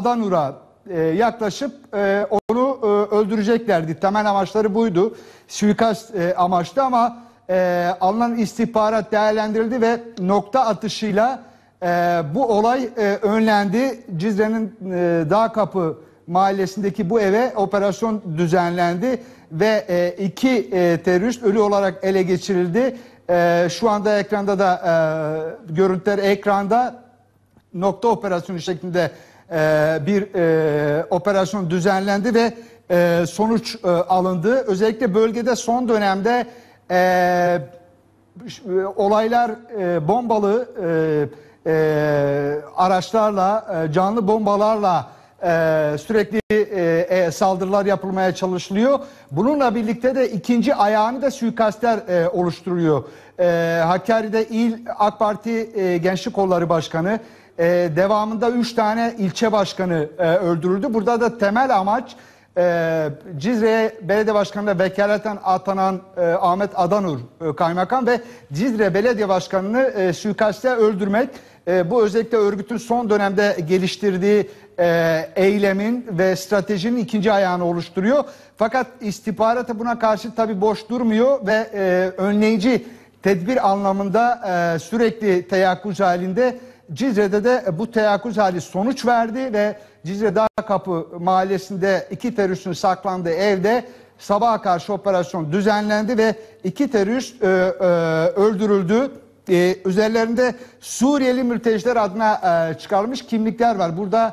Adanur'a e, yaklaşıp e, onu e, öldüreceklerdi. Temel amaçları buydu. Suikast e, amaçtı ama e, alınan istihbarat değerlendirildi ve nokta atışıyla e, bu olay e, önlendi. Cizre'nin e, Dağ Kapı mahallesindeki bu eve operasyon düzenlendi ve e, iki e, terörist ölü olarak ele geçirildi. E, şu anda ekranda da e, görüntüler ekranda nokta operasyonu şeklinde e, bir e, operasyon düzenlendi ve e, sonuç e, alındı. Özellikle bölgede son dönemde e, e, olaylar e, bombalı e, e, araçlarla, e, canlı bombalarla e, sürekli e, e, saldırılar yapılmaya çalışılıyor. Bununla birlikte de ikinci ayağını da suikastler e, oluşturuyor. E, Hakkari'de İl AK Parti e, Gençlik Kolları Başkanı, e, devamında 3 tane ilçe başkanı e, öldürüldü. Burada da temel amaç e, Cizre Belediye Başkanı'na vekaleten atanan e, Ahmet Adanur e, kaymakam ve Cizre Belediye Başkanı'nı e, suikaste öldürmek. E, bu özellikle örgütün son dönemde geliştirdiği e, eylemin ve stratejinin ikinci ayağını oluşturuyor. Fakat istihbarat buna karşı tabii boş durmuyor ve e, önleyici tedbir anlamında e, sürekli teyakkuz halinde. Cizre'de de bu teyakkuz hali sonuç verdi ve Cizre Dağ Kapı mahallesinde iki teröristin saklandığı evde sabaha karşı operasyon düzenlendi ve iki terörist e, e, öldürüldü. E, üzerlerinde Suriyeli mülteciler adına e, çıkarılmış kimlikler var. Burada